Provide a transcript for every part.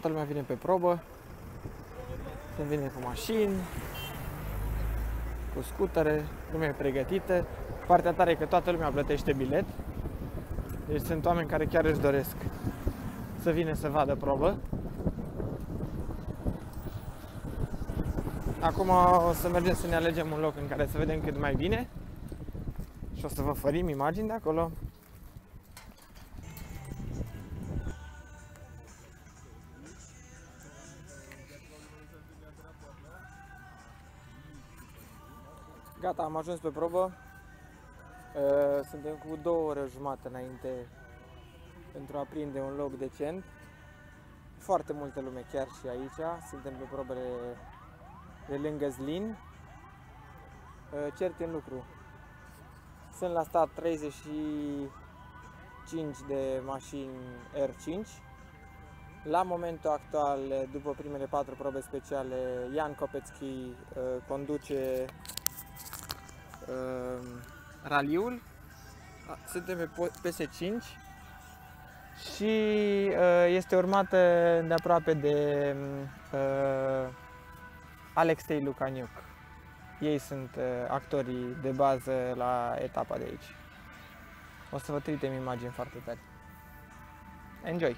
Toată lumea vine pe probă. Se vine cu mașini, cu scutere, lumea e pregătită. Partea tare e că toată lumea plătește bilet. Deci sunt oameni care chiar își doresc să vină să vadă probă. Acum o să mergem să ne alegem un loc în care să vedem cât mai bine și o să vă fărim imagini de acolo. Gata, am ajuns pe probă. Suntem cu două ore jumate înainte pentru a prinde un loc decent. Foarte multă lume chiar și aici. Suntem pe probele de lângă Zlin. Cert în lucru. Sunt la stat 35 de mașini R5. La momentul actual, după primele patru probe speciale, Ian Kopețchi conduce uh, raliul. Suntem pe PS5 și uh, este urmată de aproape de uh, Alex Tei Lucaniuc. Ei sunt uh, actorii de bază la etapa de aici. O să vă trimitem imagini foarte tare. Enjoy!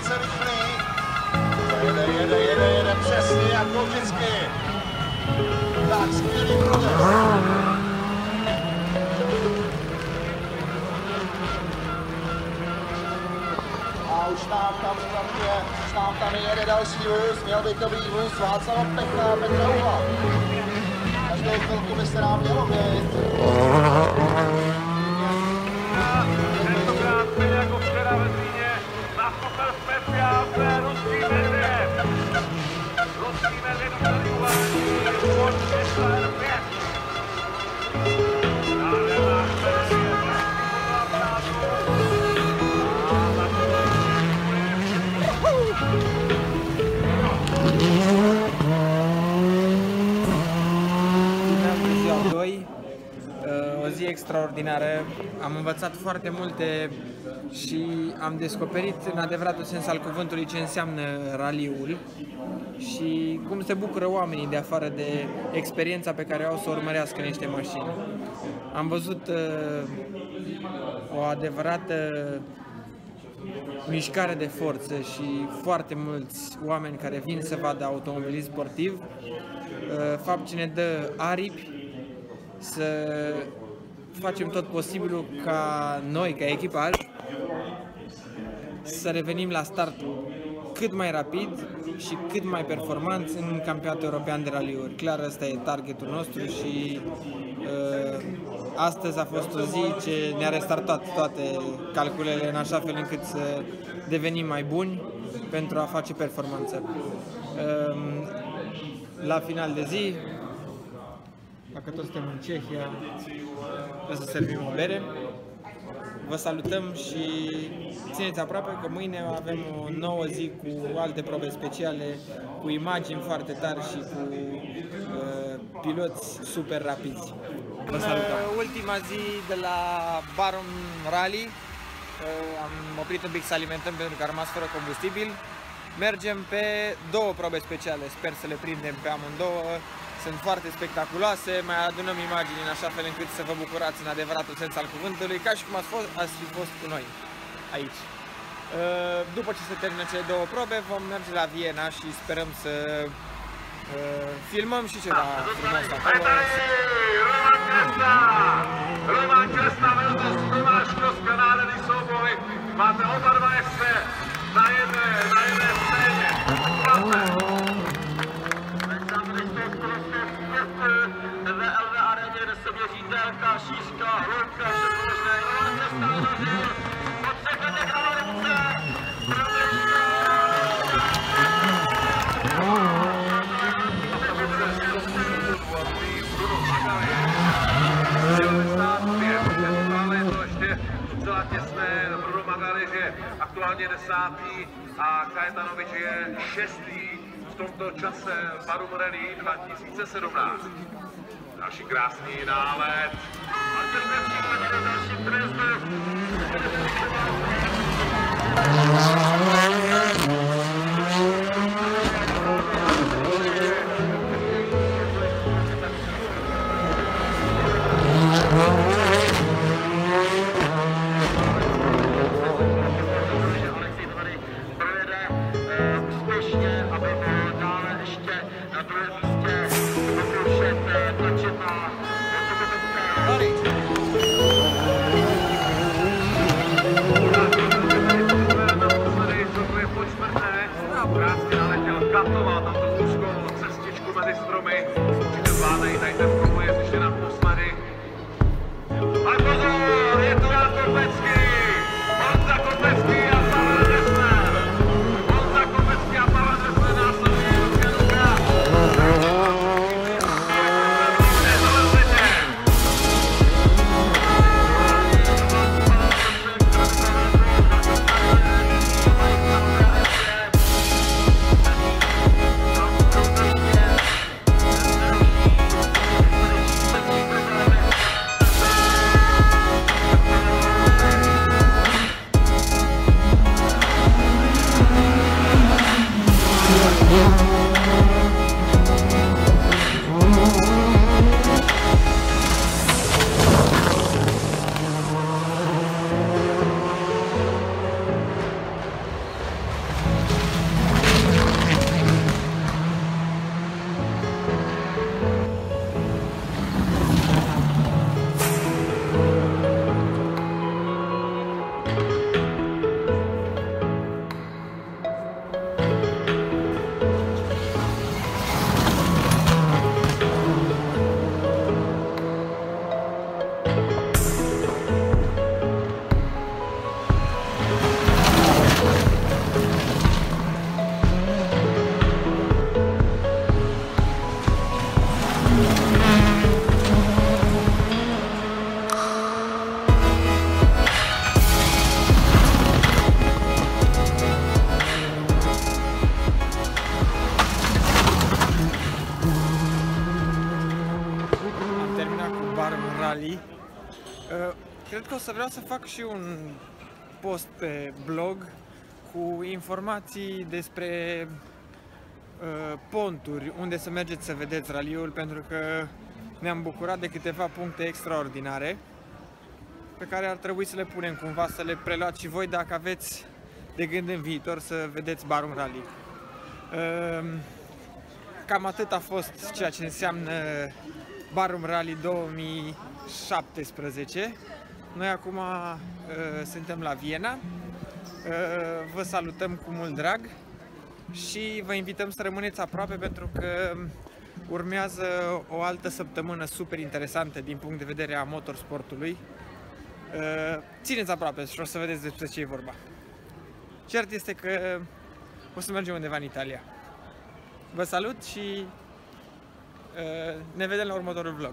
Velice rychlý. Jede, jede, jede, jede přesně jako vždycky. Tak, skvělý průjezd. A už nám tam startuje, už nám tam jede další vůz, měl by to být vůz Václava Pecha, Petra Uhla. Každou chvilku by se nám mělo být. ziua uh, 2, o zi extraordinară. Am învățat foarte multe și am descoperit în adevăratul sens al cuvântului ce înseamnă raliul și cum se bucură oamenii de afară de experiența pe care au să urmărească niște mașini. Am văzut uh, o adevărată mișcare de forță și foarte mulți oameni care vin să vadă automobilism sportiv, uh, fapt ce ne dă aripi să facem tot posibilul ca noi, ca echipaj, să revenim la start cât mai rapid și cât mai performanți în campionatul european de raliuri. Clar, ăsta e targetul nostru și uh, astăzi a fost o zi ce ne-a restartat toate calculele în așa fel încât să devenim mai buni pentru a face performanță. Uh, la final de zi, dacă toți suntem în Cehia, o să servim o bere. Vă salutăm și țineți aproape că mâine avem o nouă zi cu alte probe speciale, cu imagini foarte tari și cu uh, piloți super rapizi. Vă salutăm! Ultima zi de la Baron Rally, uh, am oprit un pic să alimentăm pentru că a rămas fără combustibil. Mergem pe două probe speciale, sper să le prindem pe amândouă sunt foarte spectaculoase, mai adunăm imagini în așa fel încât să vă bucurați în adevăratul sens al cuvântului, ca și cum ați, fost, ați fi fost cu noi aici. Uh, după ce se termină cele două probe, vom merge la Viena și sperăm să uh, filmăm și ceva frumos acolo. Aktuálně desátý a Kajetanovič je šestý v tomto čase Barum Rally 2017. Další krásný nálet. A těžké případě na další trestu. Să vreau să fac și un post pe blog cu informații despre uh, ponturi, unde să mergeți să vedeți raliul, pentru că ne-am bucurat de câteva puncte extraordinare pe care ar trebui să le punem cumva, să le preluați și voi dacă aveți de gând în viitor să vedeți Barum Rally. Uh, cam atât a fost ceea ce înseamnă Barum Rally 2017. Noi acum uh, suntem la Viena. Uh, vă salutăm cu mult drag și vă invităm să rămâneți aproape pentru că urmează o altă săptămână super interesantă din punct de vedere a motorsportului. Uh, țineți aproape și o să vedeți despre ce e vorba. Cert este că o să mergem undeva în Italia. Vă salut și uh, ne vedem la următorul vlog.